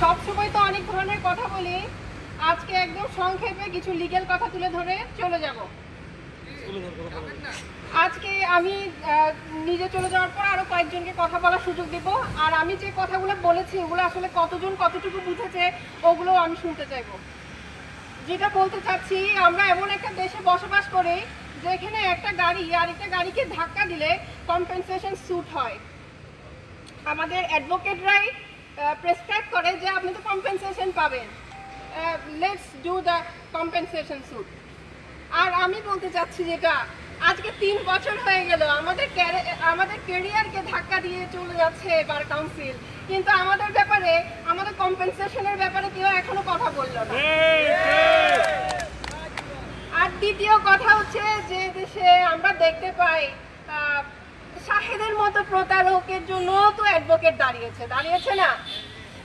সবসময় তো অনেক ধরনের কথা বলি। আজকে একদম সংক্ষেপে কিছু লিগ্যাল কথা তুলে ধরে চলে যাব। আজকে আমি নিজে চলে যাওয়ার পর আরও কয়েকজনকে কথা বলার সুযোগ দেব। আর আমি যে কথাগুলো বলেছি ওগুলো আসলে কতজন কতটুকু বুঝেছে, ওগুলো আমি শুনতে চাইব। যেটা বলতে চাচ্ছি, আমরা এমন একটা দেশে বসবাস করি, যেখানে একটা গাড়ি আরেকটা গাড়িকে ধাক্কা দিলে কম্পেনসেশন স্যুট হয়। আমাদের অ্যাডভোকেটরাই প্রেসক্রাইব করে যে আপনি তো কম্পেনসেশন পাবেন। Let's do the compensation suit আর আমি বলতে চাচ্ছি যেটা, আজকে তিন বছর হয়ে গেল, আমাদের আমাদের কেরিয়ারকে ধাক্কা দিয়ে চলে যাচ্ছে বার কাউন্সিল কিন্তু আমাদের ব্যাপারে, আমাদের কম্পেনসেশনের ব্যাপারে কেউ এখনও কথা বলল না। আর দ্বিতীয় কথা হচ্ছে যে দেশে আমরা দেখতে পাই শাহেদের মতো প্রতারকের জন্য তো অ্যাডভোকেট দাঁড়িয়েছে দাঁড়িয়েছে না।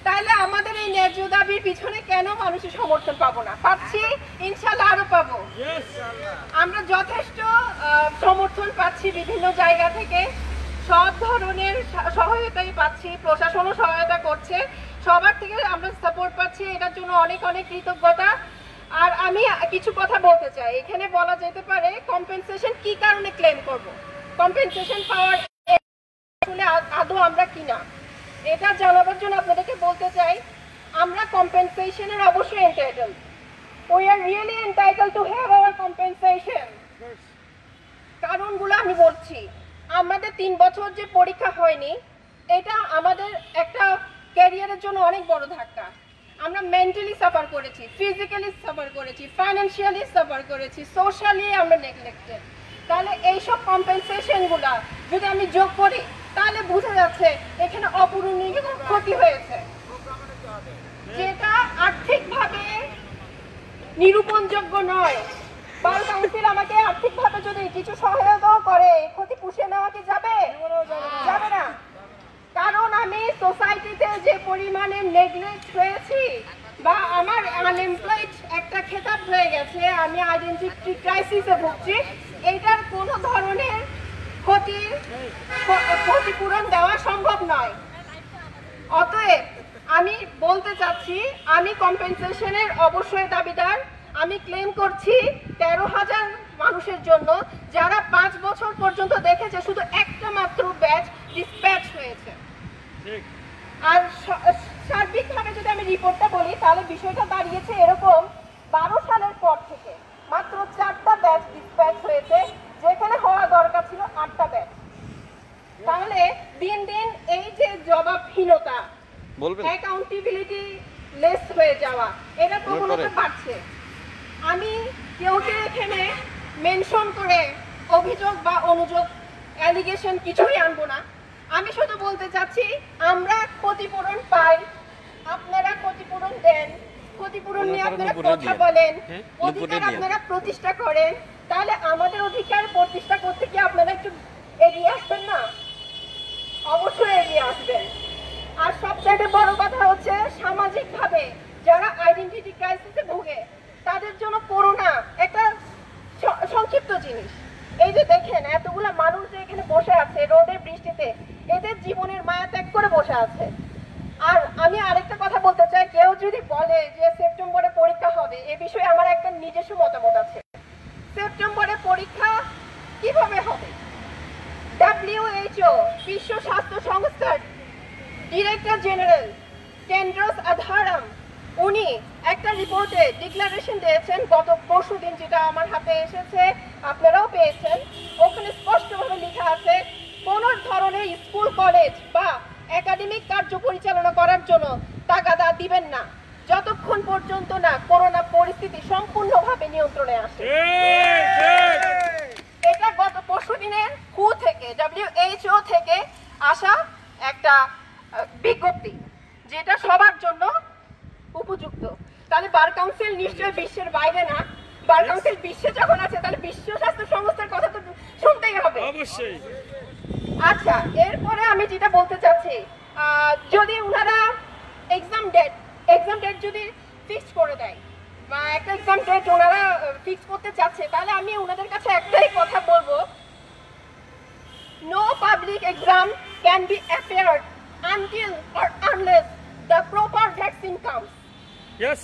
তাহলে আমাদের এই ন্যায্য দাবির পিছনে কেন মানুষের সমর্থন পাবো না? পাচ্ছি ইনশাল্লাহ আরও পাবো। আমরা যথেষ্ট সমর্থন পাচ্ছি বিভিন্ন জায়গা থেকে। সব ধরনের সহায়তাই পাচ্ছি প্রশাসনও সহায়তা করছে। সবার থেকে আমরা সাপোর্ট পাচ্ছি এটার জন্য অনেক অনেক কৃতজ্ঞতা। আর আমি কিছু কথা বলতে চাই। এখানে বলা যেতে পারে কম্পেনসেশন কি কারণে ক্লেম করব? কম্পেনসেশন পাওয়ার আসলে আদৌ আমরা কিনা? এটা জানাবার জন্য আপনাদেরকে বলতে চাই, আমরা কম্পেনসেশনের অবশ্যই entitle we are really entitle to have our compensation কারণগুলো আমি বলছি, আমাদের তিন বছর যে পরীক্ষা হয়নি, এটা আমাদের একটা ক্যারিয়ারের জন্য অনেক বড় ধাক্কা। আমরা মেন্টালি সাফার করেছি ফিজিক্যালি সাফার করেছি ফাইন্যান্সিয়ালি সাফার করেছি সোশ্যালি আমরা নেগলেক্টেড তাহলে এইসব কম্পেনসেশনগুলো যদি আমি যোগ করি, তাহলে বোঝা যাচ্ছে এখানে অপূরণীয় ক্ষতি হয়েছে। যেটা আর্থিকভাবে নিরূপণযোগ্য নয়। বার কাউন্সিল আমাকে আর্থিকভাবে যদি কিছু সহায়তাও করে ক্ষতি পুষিয়ে নেওয়া কি যাবে? যাবে না। কারণ আমি সোসাইটিতে যে পরিমাণে নেগলেক্ট হয়েছি বা আমার আনএমপ্লয়েড একটা খেতাব হয়ে গেছে, আমি আইডেন্টিটি ক্রাইসিসে ভুগছি এইটার কোনো ধরনের ক্ষতি ক্ষতিপূরণ দেওয়া সম্ভব নয়। অতএব আমি বলতে চাচ্ছি আমি কম্পেনসেশনের অবশ্যই দাবিদার। আমি ক্লেম করছি তেরো হাজার মানুষের জন্য যারা পাঁচ বছর পর্যন্ত দেখেছে শুধু একটা মাত্র ব্যাচ ডিসপ্যাচ হয়েছে। আর সার্বিকভাবে যদি আমি রিপোর্টটা বলি তাহলে বিষয়টা দাঁড়িয়েছে এরকম বারো সালের পর থেকে মাত্র চারটা ব্যাচ ডিসপ্যাচ হয়েছে যেখানে হওয়া দরকার ছিল আটটা ব্যাচ তাহলে দিন দিন এই যে জবাবহীনতা বলবেন? অ্যাকাউন্টেবিলিটি লেস হয়ে যাওয়া এটা প্রবণতা বাড়ছে। আমি কেউকে এখানে মেনশন করে অভিযোগ বা অনুযোগ অ্যালিগেশন কিছুই আনব না। আমি শুধু বলতে চাচ্ছি আমরা ক্ষতিপূরণ পাই আপনারা ক্ষতিপূরণ দেন ক্ষতিপূরণ নিয়ে আপনারা কথা বলেন হ্যাঁ? অধিকার আপনারা প্রতিষ্ঠা করেন তাহলে আমাদের অধিকার প্রতিষ্ঠা করতে কি আপনারা একটু এগিয়ে আসবেন না? অবশ্যই এগিয়ে আসবেন। আর সবচেয়ে বড় কথা হচ্ছে সামাজিকভাবে যারা আইডেন্টিটি ক্রাইসিসে ভুগে, তাদের জন্য করোনা একটা সংক্ষিপ্ত জিনিস। এই যে দেখেন, এতগুলা মানুষ যে এখানে বসে আছে রোদে বৃষ্টিতে, এদের জীবনের মায়া ত্যাগ করে বসে আছে। আর আমি আরেকটা কথা বলতে চাই, কেউ যদি বলে যে সেপ্টেম্বরে পরীক্ষা হবে, এ বিষয়ে আমার একটা নিজস্ব মতামত আছে। সেপ্টেম্বরে পরীক্ষা কীভাবে হবে? ডাব্লিউএইচও বিশ্ব স্বাস্থ্য সংস্থার ডিরেক্টর জেনারেল টেন্ড্রস আধারাম উনি একটা রিপোর্টে ডিক্লারেশন দিয়েছেন গত পরশু দিন যেটা আমার হাতে এসেছে আপনারাও পেয়েছেন। ওখানে স্পষ্টভাবে লেখা আছে কোন ধরনের স্কুল কলেজ বা একাডেমিক কার্য পরিচালনা করার জন্য তাগাদা দিবেন না। যতক্ষণ পর্যন্ত না করোনা পরিস্থিতি সম্পূর্ণভাবে নিয়ন্ত্রণে আসে। এটা গত পরশু দিনের হু থেকে ডাব্লিউএইচও থেকে আসা একটা বিজ্ঞপ্তি যেটা সবার জন্য উপযুক্ত। তাহলে বার কাউন্সিল নিশ্চয়ই বিশ্বের বাইরে না? বার কাউন্সিল বিশ্বে যখন আছে তাহলে বিশ্ব স্বাস্থ্য সংস্থার কথা তো শুনতেই হবে। অবশ্যই। আচ্ছা এরপরে আমি যেটা বলতে চাচ্ছি যদি ওনারা এক্সাম ডেট এক্সাম ডেট যদি ফিক্স করে দেয় বা একটা এক্সাম ডেট ওনারা ফিক্স করতে চাচ্ছে তাহলে আমি ওনাদের কাছে একটাই কথা বলব no public exam can be appeared until or unless the proper vaccine comes. Yes.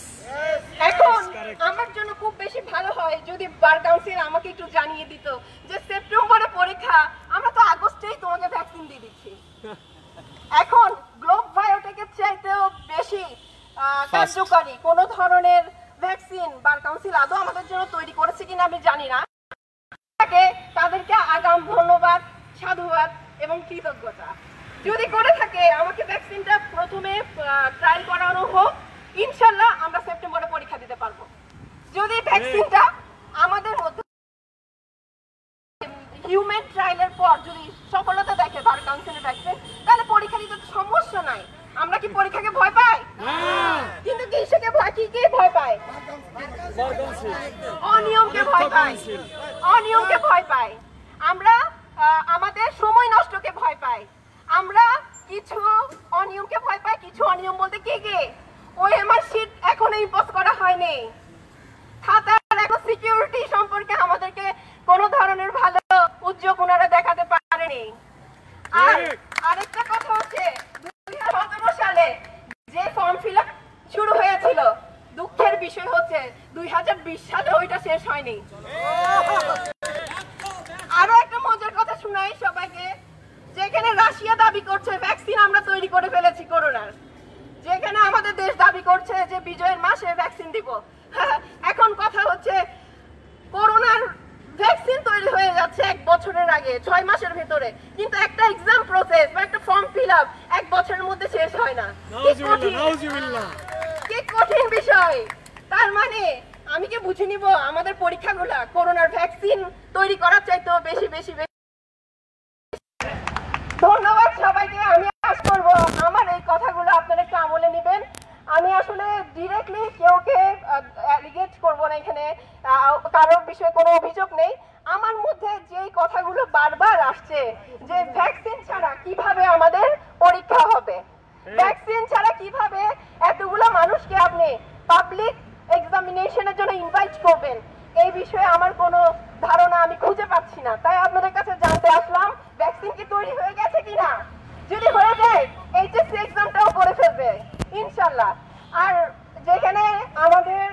এখন. আমার জন্য খুব বেশি ভালো হয় যদি বার কাউন্সিল আমাকে একটু জানিয়ে দিত যে সেপ্টেম্বরে পরীক্ষা আমরা তো আগস্টেই তোমাকে ভ্যাকসিন দিয়ে দিচ্ছি এখন গ্লোব বায়োটেকের চাইতেও বেশি কার্যকারী কোন ধরনের ভ্যাকসিন বার কাউন্সিল আদৌ আমাদের জন্য তৈরি করেছে কিনা আমি জানি না তাদেরকে আগাম ধন্যবাদ সাধুবাদ এবং কৃতজ্ঞতা যদি করে থাকে আমাকে ভ্যাকসিনটা প্রথমে ট্রায়াল করানো হোক ইনশাল্লাহ আমরা সেপ্টেম্বরে পরীক্ষা দিতে পারব। যদি ভ্যাকসিনটা আমাদের মধ্যে হিউম্যান ট্রায়ালের পর যদি সফলতা দেখে বার কাউন্সিলের ভ্যাকসিন তাহলে পরীক্ষা দিতে সমস্যা নাই। আমরা কি পরীক্ষাকে ভয় পাই? কিন্তু কিসেকে ভয় কি কে ভয় পায়? অনিয়মকে ভয় পায়. অনিয়মকে ভয় পায়। আমরা আমাদের সময় নষ্টকে ভয় পাই। আমরা কিছু অনিয়মকে ভয় পাই কিছু অনিয়ম বলতে কে কে? ওই আমার সিট এখনও ইম্পোজ করা হয়নি। খাতার এখন সিকিউরিটি সম্পর্কে আমাদেরকে কোনো ধরনের ভালো উদ্যোগ ওনারা দেখাতে পারেনি। আর আরেকটা কথা হচ্ছে দুই হাজার সালে যে ফর্ম ফিল শুরু হয়েছিল দুঃখের বিষয় হচ্ছে দুই হাজার বিশ সালে ওইটা শেষ হয়নি। আরও একটা মজার কথা শোনাই সবাইকে। যেখানে রাশিয়া দাবি করছে ভ্যাকসিন আমরা তৈরি করে ফেলেছি করোনার। যেখানে আমাদের দেশ দাবি করছে যে বিজয়ের মাসে ভ্যাকসিন দিব। এখন কথা হচ্ছে করোনার ভ্যাকসিন তৈরি হয়ে যাচ্ছে এক বছরের আগে ছয় মাসের ভেতরে। কিন্তু একটা এক্সাম প্রসেস বা একটা ফর্ম ফিল আপ এক বছরের মধ্যে শেষ হয় না। কি কঠিন। বিষয়। তার মানে আমি কি বুঝে নিব আমাদের পরীক্ষাগুলা করোনার ভ্যাকসিন তৈরি করার চাইতেও বেশি বেশি বেশি ধন্যবাদ সবাইকে আমি আশা করব আমার এই কথাগুলো আপনারা একটু আমলে নেবেন আমি আসলে ডিরেক্টলি কেউকে অ্যালিগেট করব না এখানে আহ, কারোর বিষয়ে কোনো অভিযোগ নেই আমার মধ্যে যেই কথাগুলো বারবার আসছে যে ভ্যাকসিন ছাড়া কীভাবে আমাদের পরীক্ষা হবে ভ্যাকসিন ছাড়া কীভাবে এতগুলো মানুষকে আপনি পাবলিক এক্সামিনেশনের জন্য ইনভাইট করবেন এই বিষয়ে আমার কোনো ধারণা আমি খুঁজে পাচ্ছি না তাই আপনাদের কাছে জানতে আসলাম ভ্যাকসিন কি তৈরি হয়ে গেছে কিনা যদি হয়ে যায় এইচএসসি এক্সামটাও করে ফেলবে ইনশাল্লাহ আর যেখানে আমাদের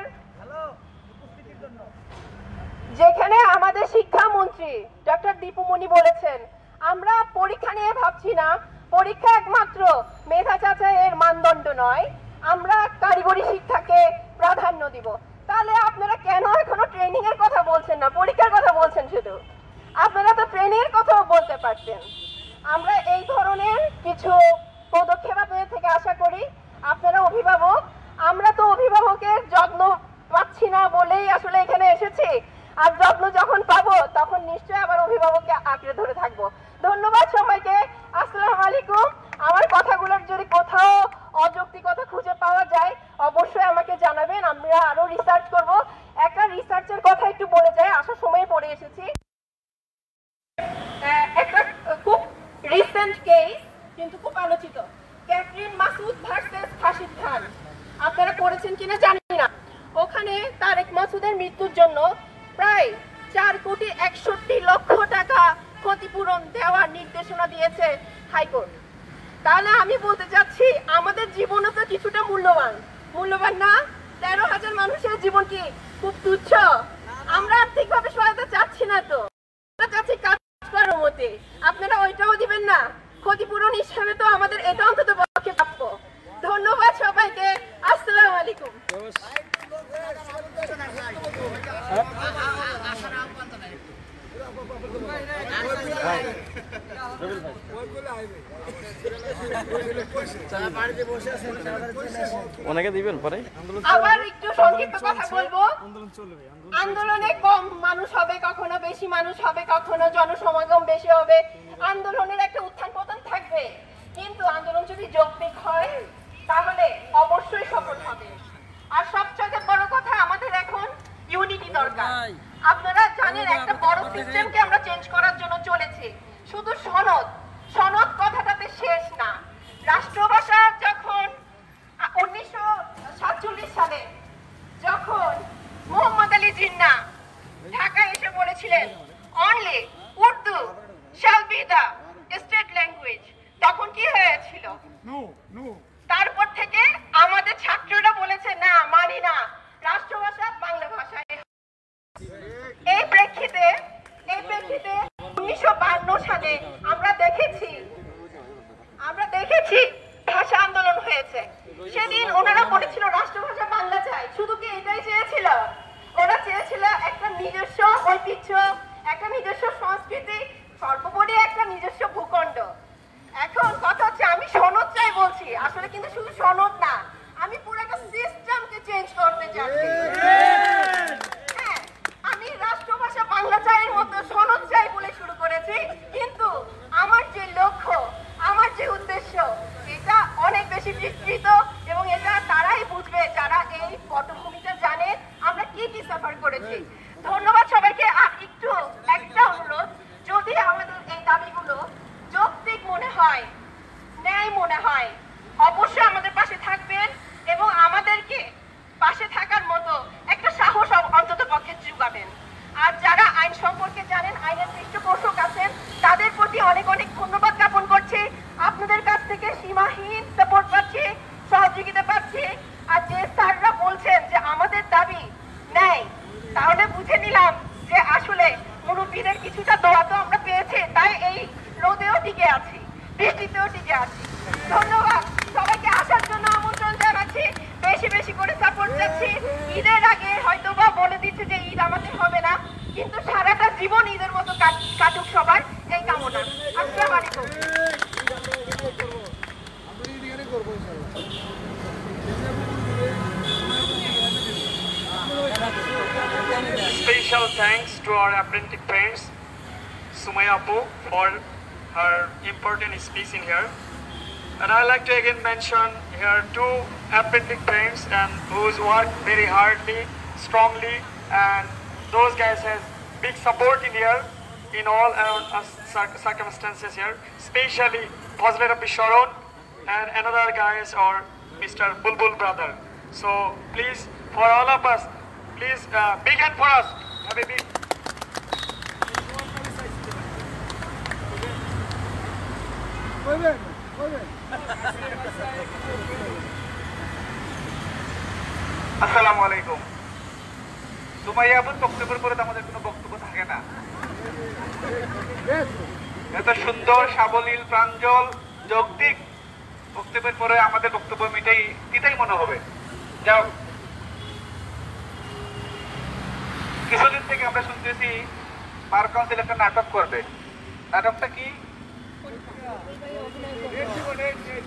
যেখানে আমাদের শিক্ষামন্ত্রী ডক্টর দীপুমণি বলেছেন আমরা পরীক্ষা নিয়ে ভাবছি না পরীক্ষা একমাত্র মেধা যাচাইয়ের মানদণ্ড নয় আমরা কারিগরি শিক্ষাকে প্রাধান্য দিব তাহলে আপনারা কেন এখনও ট্রেনিং এর কথা বলছেন না পরীক্ষার কথা বলছেন শুধু আপনারা তো ট্রেনিং এর কথাও বলতে পারতেন আমরা এই ধরনের কিছু পদক্ষেপ আপনাদের থেকে আশা করি আপনারা অভিভাবক আমরা তো যত্ন পাচ্ছি না বলেই আসলে এখানে এসেছি। আর যত্ন যখন পাবো, তখন নিশ্চয়ই আমার অভিভাবককে আঁকড়ে ধরে থাকব। ধন্যবাদ সবাইকে। আসসালাম আলাইকুম। আমার কথাগুলোর যদি কোথাও অযৌক্তিকতা খুঁজে পাওয়া যায়, অবশ্যই আমাকে জানাবেন। আমরা আরও রিসার্চ করব। একটা রিসার্চের কথা একটু বলে যায় আসার সময় পড়ে এসেছি। একটা খুব রিসেন্ট কেস কিন্তু খুব আলোচিত। Catherine Masud versus Khasid Khan. আপনারা করেছেন কিনা জানি না। ওখানে তারেক মাসুদের মৃত্যুর জন্য প্রায় চার কোটি একষট্টি লক্ষ টাকা ক্ষতিপূরণ দেওয়ার নির্দেশনা দিয়েছে হাইকোর্ট। তাহলে আমি বলতে চাচ্ছি, আমাদের জীবনও তো কিছুটা মূল্যবান। মূল্যবান না? তেরো হাজার মানুষের জীবন কি খুব তুচ্ছ? আমরা আর্থিকভাবে সহায়তা চাচ্ছি না তো। আমরা কাজ করার মতে আপনারা ওইটাও দিবেন না। ক্ষতিপূরণ হিসাবে তো আমাদের এটা অন্তত পক্ষে প্রাপ্য। ধন্যবাদ সবাইকে। আসসালামু আলাইকুম। ওনাকে দিবেন পরে? আবার একটু সংক্ষিপ্ত কথা বলব। আন্দোলন চলবে আন্দোলন আন্দোলনে কম মানুষ হবে কখনো বেশি মানুষ হবে কখনো জনসমাগম বেশি হবে আন্দোলনের একটা উত্থান পতন থাকবে কিন্তু আন্দোলন যদি যৌক্তিক হয় তাহলে অবশ্যই সফল হবে আর সবচেয়ে বড় কথা আমাদের এখন ইউনিটি দরকার। আপনারা জানেন একটা বড় সিস্টেমকে আমরা চেঞ্জ করার জন্য চলেছি। শুধু সনদ সনদ কথাটাতে শেষ না রাষ্ট্রভাষা যখন উনিশশো সাতচল্লিশ সালে যখন মোহাম্মদ আলী জিন্না ঢাকায় এসে বলেছিলেন only Urdu shall be the state language তখন কি হয়েছিল নো নো তারপর থেকে আমাদের ছাত্ররা বলেছে না সেদিন ওনারা বলেছিল রাষ্ট্রভাষা বাংলা চাই শুধু কি এটাই চেয়েছিল ওরা চেয়েছিল একটা নিজস্ব ঐতিহ্য একটা নিজস্ব সংস্কৃতি সর্বোপরি একটা নিজস্ব ভূখণ্ড এখন কথা হচ্ছে আমি সনদ চাই বলছি আসলে কিন্তু শুধু সনদ না আমি পুরো একটা সিস্টেমকে চেঞ্জ করতে চাচ্ছি হ্যাঁ, আমি রাষ্ট্রভাষা বাংলা চাইয়ের মতো সনদ চাই বলে শুরু করেছি কিন্তু আমার যে লক্ষ্য আমার যে উদ্দেশ্য এটা অনেক বেশি বিস্তৃত এবং এটা তারাই বুঝবে যারা এই পটভূমিটা জানে আমরা কি কি সাফার করেছি ধন্যবাদ সবাইকে আর একটু একটা অনুরোধ যদি আমাদের এই দাবিগুলো যৌক্তিক মনে হয় ন্যায় মনে হয় অবশ্যই আমাদের পাশে থাকবেন এবং আমাদেরকে পাশে থাকার মতো একটা সাহস অন্তত পক্ষে যোগাবেন আর যারা আইন সম্পর্কে জানেন আইনের পৃষ্ঠপোষক আছেন তাদের প্রতি অনেক অনেক ধন্যবাদ জ্ঞাপন করছি আপনাদের কাছ থেকে সীমাহীন সাপোর্ট পাচ্ছি সহযোগিতা পাচ্ছি আর যে স্যাররা বলছেন যে আমাদের দাবি নেই তাহলে বুঝে নিলাম যে আসলে মুরব্বীদের কিছুটা দোয়া তো আমরা পেয়েছি তাই এই রোদেও টিকে আছি বৃষ্টিতেও টিকে আছি। ধন্যবাদ সবাইকে আসার জন্য আমন্ত্রণ জানাচ্ছি বেশি বেশি করে সাপোর্ট চাচ্ছি। ঈদের আগে হয়তো বা বলে দিচ্ছে যে ঈদ আমাদের হবে না কিন্তু সারাটা জীবন ঈদের মতো কাট- কাটুক সবার এই কামনা। আসসালামু আলাইকুম। Special thanks to our apprentice parents, Sumaya Apu, for her important speech in here. And I like to again mention here two apprentice parents and who's worked very hardly, strongly, and those guys has big support in here in all around us circumstances here, especially Fazler Rabi Sharon and another guys or Mr. Bulbul brother. So please, for all of us, please uh, big hand for us. Have a big. আসসালামু আলাইকুম। সুমাইয়া আবুর বক্তব্যের পরে আমাদের কোনো বক্তব্য থাকে না। এত সুন্দর, সাবলীল, প্রাঞ্জল, যৌক্তিক বক্তব্যের পরে আমাদের বক্তব্য মিটাই এটাই মনে হবে। যাও কিছুদিন থেকে আমরা শুনতেছি বার কাউন্সিল একটা নাটক করবে। নাটকটা কি?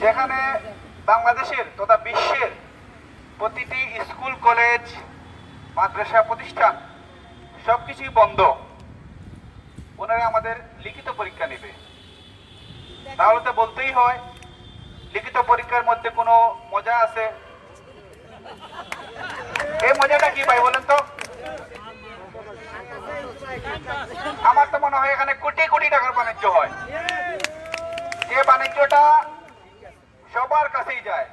যেখানে বাংলাদেশের তথা বিশ্বের প্রতিটি স্কুল, কলেজ, মাদ্রাসা প্রতিষ্ঠান সবকিছুই বন্ধ। ওনারা আমাদের লিখিত পরীক্ষা নেবে। তাহলে তো বলতেই হয়, লিখিত পরীক্ষার মধ্যে কোনো মজা আছে? এই মজাটা কি ভাই বলেন তো? আমার তো মনে হয় এখানে কোটি কোটি টাকার বাণিজ্য হয়। যে সবার কাছেই যায়।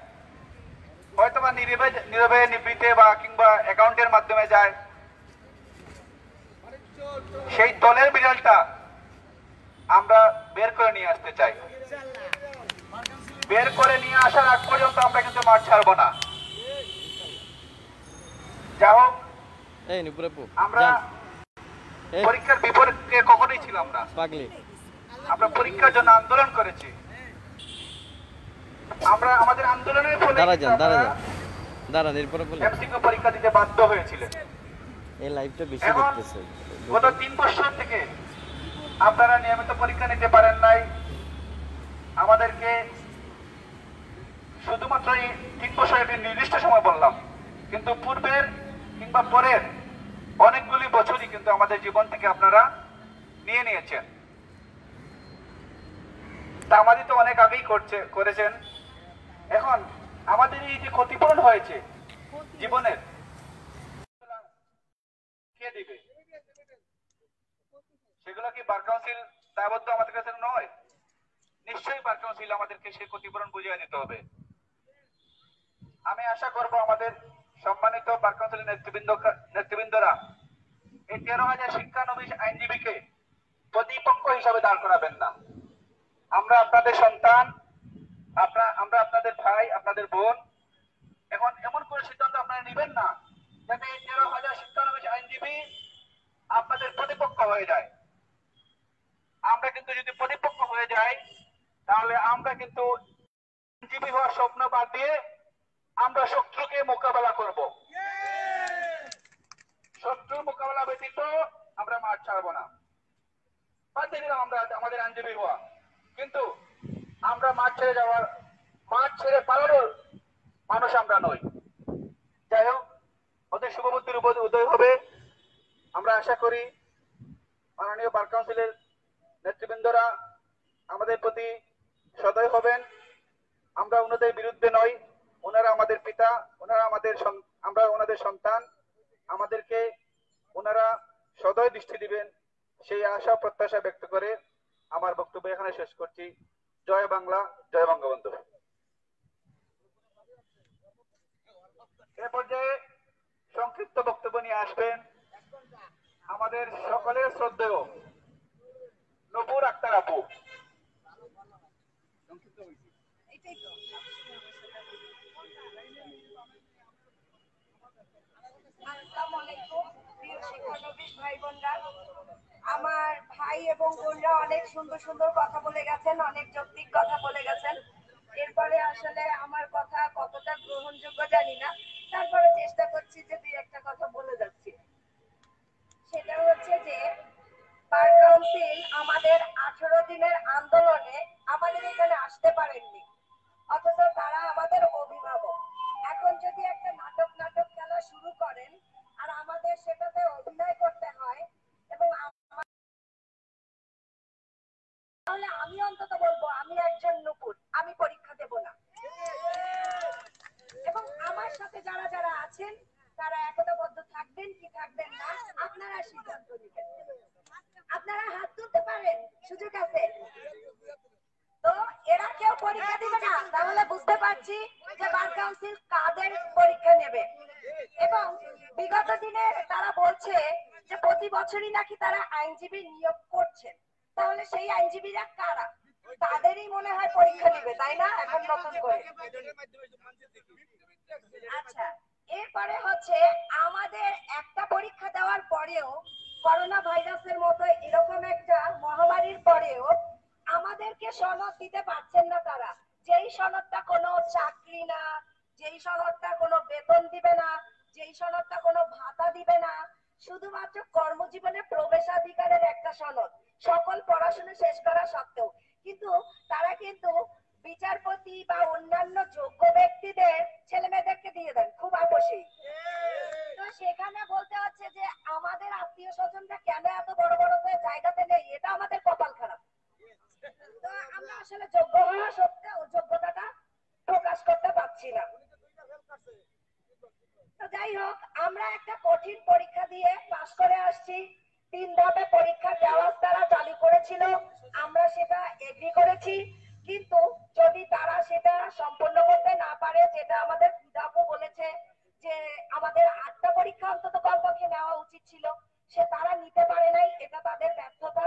হয়তো বা নীরবে নীরবে নিবৃতে বা কিংবা অ্যাকাউন্টের মাধ্যমে যায়। সেই দলের বিড়ালটা আমরা বের করে নিয়ে আসতে চাই। বের করে নিয়ে আসার আগ পর্যন্ত আমরা কিন্তু মাঠ ছাড়বো না। যা হোক আমরা পরীক্ষার বিপরীতে কখনোই ছিলাম না। আমরা পরীক্ষার জন্য আন্দোলন করেছি। আমরা আমাদের আন্দোলনের ফলে দাঁড়া যান দাঁড়া যান। দাঁড়া এরপরে বলে এমসিকিউ পরীক্ষা দিতে বাধ্য হয়েছিলেন। এই লাইভটা বেশি দেখতেছে। গত তিন বছর থেকে আপনারা নিয়মিত পরীক্ষা নিতে পারেন নাই। আমাদেরকে শুধুমাত্র এই তিন বছর একটি নির্দিষ্ট সময় বললাম। কিন্তু পূর্বের কিংবা পরের অনেকগুলি বছরই কিন্তু আমাদের জীবন থেকে আপনারা নিয়ে নিয়েছেন। তা আমাদের তো অনেক আগেই করছে করেছেন। এখন আমাদের এই যে ক্ষতিপূরণ হয়েছে জীবনের কে দিবে? সেগুলো কি বার কাউন্সিল দায়বদ্ধ আমাদের কাছে নয়? নিশ্চয়ই বার কাউন্সিল আমাদেরকে সেই ক্ষতিপূরণ বুঝিয়ে দিতে হবে। আমি আশা করব আমাদের সম্মানিত বার কাউন্সিলের নেতৃবৃন্দ নেতৃবৃন্দরা এই তেরো হাজার শিক্ষানবিশ আইনজীবীকে প্রতিপক্ষ হিসাবে দাঁড় করাবেন না। আমরা আপনাদের সন্তান আপনার আমরা আপনাদের ভাই, আপনাদের বোন। এখন এমন করে সিদ্ধান্ত আপনারা নেবেন না যাতে তেরো হাজার শিক্ষানবিশ আইনজীবী আপনাদের প্রতিপক্ষ হয়ে যায়। আমরা কিন্তু যদি প্রতিপক্ষ হয়ে যাই, তাহলে আমরা কিন্তু আইনজীবী হওয়ার স্বপ্ন বাদ দিয়ে আমরা শত্রুকে মোকাবেলা করব। শত্রুর মোকাবেলা ব্যতীত আমরা মাঠ ছাড়বো না। বাদ দিয়ে দিলাম আমরা, আমাদের আইনজীবী হওয়া। কিন্তু আমরা মাঠ ছেড়ে যাওয়ার, মাঠ ছেড়ে পালানোর মানুষ আমরা নই। যাই হোক ওদের উদয়- উদয় হবে। আমরা আশা করি মাননীয় বার কাউন্সিলের নেতৃবৃন্দরা আমাদের প্রতি সদয় হবেন। আমরা ওনাদের বিরুদ্ধে নই। ওনারা আমাদের পিতা, ওনারা আমাদের আমরা ওনাদের সন্তান। আমাদেরকে ওনারা সদয় দৃষ্টি দিবেন, সেই আশা প্রত্যাশা ব্যক্ত করে আমার বক্তব্য এখানে শেষ করছি। জয় বাংলা, জয় বঙ্গবন্ধু। এ পর্যায়ে সংক্ষিপ্ত বক্তব্য নিয়ে আসবেন আমাদের সকলের শ্রদ্ধেয় নপুর আক্তার আপু। আসসালামু আলাইকুম, প্রিয় শিক্ষানবিশ ভাই বোনরা আমার ভাই এবং বোনরা অনেক সুন্দর সুন্দর কথা বলে গেছেন, অনেক যৌক্তিক কথা বলে গেছেন। এরপরে আসলে আমার কথা কতটা গ্রহণযোগ্য জানি না। তারপরে চেষ্টা করছি যে দুই একটা কথা বলে যাচ্ছি। সেটা হচ্ছে যে বার কাউন্সিল আমাদের আঠারো দিনের আন্দোলনে আমাদের এখানে আসতে পারেননি। অথচ তারা আমাদের অভিভাবক এখন যদি একটা নাটক নাটক খেলা শুরু করেন আর আমাদের সেটাতে অভিনয় করতে হয় এবং আমা- তাহলে আমি অন্তত বলব আমি একজন নুপুর আমি পরীক্ষা দেব না এবং আমার সাথে যারা যারা আছেন তারা একতাবদ্ধ থাকবেন কি থাকবেন না আপনারা সিদ্ধান্ত নেবেন আপনারা হাত তুলতে পারেন সুযোগ আছে তো এরা কেউ পরীক্ষা দিবে না তাহলে বুঝতে পারছি যে বার কাউন্সিল কাদের পরীক্ষা নেবে এবং বিগত দিনে তারা বলছে যে প্রতি বছরই নাকি তারা আইনজীবী নিয়োগ করছেন তাহলে আইনজীবীরা কারা? তাদেরই মনে হয় পরীক্ষা দিবে, তাই না? এখন নতুন করে। আচ্ছা এরপরে হচ্ছে আমাদের একটা পরীক্ষা দেওয়ার পরেও করোনা ভাইরাসের মতো এরকম একটা মহামারীর পরেও আমাদেরকে সনদ দিতে পারছেন না তারা। যেই সনদটা কোনো চাকরি না, যেই সনদটা কোনো বেতন দিবে না, যেই সনদটা কোনো ভাতা দিবে না, শুধুমাত্র কর্মজীবনে প্রবেশাধিকারের একটা সনদ। সকল পড়াশোনা শেষ করা সত্ত্বেও। কিন্তু তারা কিন্তু বিচারপতি বা অন্যান্য যোগ্য ব্যক্তিদের ছেলে মেয়েদেরকে দিয়ে দেন, খুব আপসী তো সেখানে বলতে হচ্ছে যে আমাদের আত্মীয় স্বজনরা কেন এত বড় বড় জায়গাতে নেই এটা আমাদের কপাল খারাপ তো আমরা আসলে যোগ্য হওয়া সত্ত্বেও যোগ্যতাটা প্রকাশ করতে পারছি না তো যাই হোক আমরা একটা কঠিন পরীক্ষা দিয়ে পাশ করে আসছি তিন ধাপে পরীক্ষার ব্যবস্থা তারা চালু করেছিল আমরা সেটা এগ্রি করেছি কিন্তু যদি তারা সেটা সম্পন্ন করতে না পারে যেটা আমাদের পিতাপু বলেছে যে আমাদের আটটা পরীক্ষা অন্তত কমপক্ষে নেওয়া উচিত ছিল সে তারা নিতে পারে নাই এটা তাদের ব্যর্থতা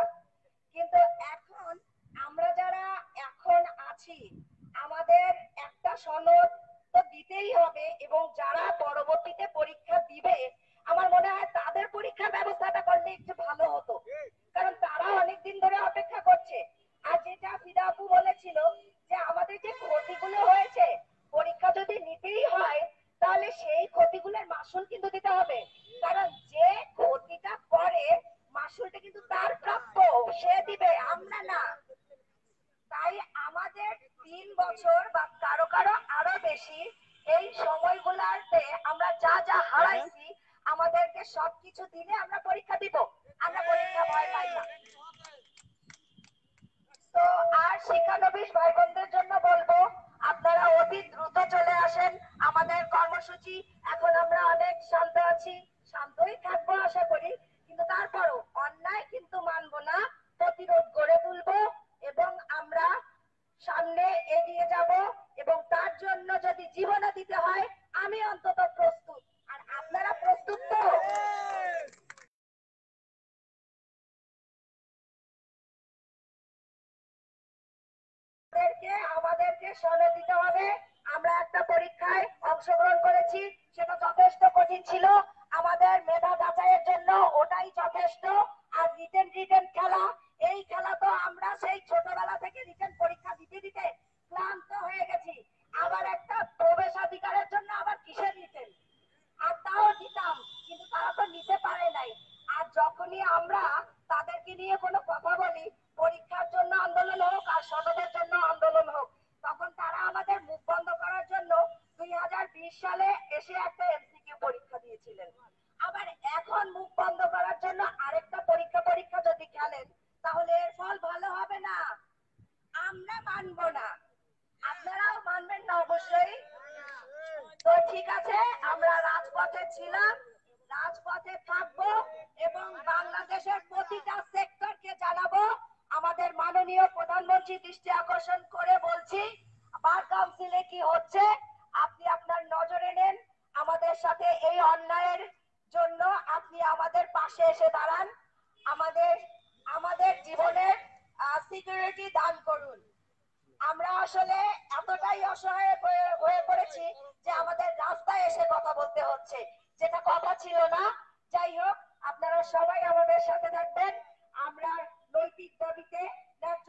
কিন্তু এখন আমরা যারা এখন আছি আমাদের একটা সনদ তো দিতেই হবে এবং যারা পরবর্তীতে পরীক্ষা দিবে আমার মনে হয় তাদের পরীক্ষার ব্যবস্থাটা করলে একটু ভালো হতো কারণ তারা অনেকদিন ধরে অপেক্ষা করছে আর যেটা ফিদা আপু বলেছিল যে আমাদের যে ক্ষতিগুলো হয়েছে পরীক্ষা যদি নিতেই হয় তাহলে সেই ক্ষতিগুলোর মাসুল কিন্তু দিতে হবে কারণ যে ক্ষতিটা করে মাসুলটা কিন্তু তার প্রাপ্য সে দিবে আমরা না তাই আমাদের তিন বছর বা কারও কারও আরও বেশি এই সময়গুলাতে আমরা যা যা হারাইছি আমাদেরকে সবকিছু দিলে আমরা পরীক্ষা দিব আমরা পরীক্ষা ভয় পাই না তো আর শিক্ষানবিশ ভাই বোনদের জন্য বলব, আপনারা অতি দ্রুত চলে আসেন আমাদের কর্মসূচি। এখন আমরা অনেক শান্ত আছি, শান্তই থাকব আশা করি কিন্তু তারপরও অন্যায় কিন্তু মানবো না প্রতিরোধ গড়ে তুলবো এবং আমরা সামনে এগিয়ে যাব এবং তার জন্য যদি জীবনও দিতে হয় আমি অন্তত প্রস্তুত আর আপনারা প্রস্তুত তো আমাদেরকে আমাদেরকে সনদ দিতে হবে আমরা একটা পরীক্ষায় অংশগ্রহণ করেছি সেটা যথেষ্ট কঠিন ছিল আমাদের মেধা যাচাইয়ের জন্য ওটাই যথেষ্ট আর রিটেন রিটেন খেলা এই খেলা তো আমরা সেই ছোটবেলা থেকে রিটেন পরীক্ষা দিতে দিতে ক্লান্ত হয়ে গেছি আবার একটা প্রবেশাধিকারের জন্য সালে এসে একটা এমসিকিউ পরীক্ষা দিয়েছিলেন আবার এখন মুখ বন্ধ করার জন্য আরেকটা পরীক্ষা পরীক্ষা যদি খেলেন তাহলে এর ফল ভালো হবে না আমরা মানবো না আপনারাও মানবেন না অবশ্যই তো ঠিক আছে, আমরা রাজপথে ছিলাম, রাজপথে থাকব এবং বাংলাদেশের প্রতিটা সেক্টরকে জানাব। আমাদের মাননীয় প্রধানমন্ত্রী দৃষ্টি আকর্ষণ করে বলছি, বার কাউন্সিলে কি হচ্ছে, আপনি আপনার নজরে নেন, আমাদের সাথে এই অন্যায়ের জন্য আপনি আমাদের পাশে এসে দাঁড়ান। আমাদের আমাদের জীবনের সিকিউরিটি দান করুন। আমরা আসলে এতটাই অসহায় হয়ে- পড়েছি যে আমাদের রাস্তায় এসে কথা বলতে হচ্ছে। যেটা কথা ছিল না, যাই হোক, আপনারা সবাই আমাদের সাথে থাকবেন। আমরা নৈতিক দাবিতে ন্যায্য